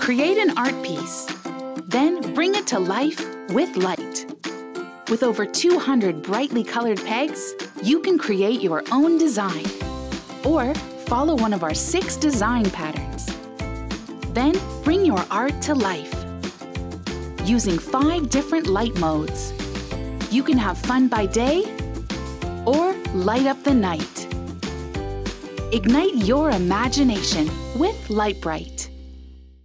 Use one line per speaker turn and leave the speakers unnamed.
Create an art piece. Then bring it to life with light. With over 200 brightly colored pegs, you can create your own design. Or follow one of our six design patterns. Then bring your art to life. Using five different light modes, you can have fun by day or light up the night. Ignite your imagination with Lite Brite.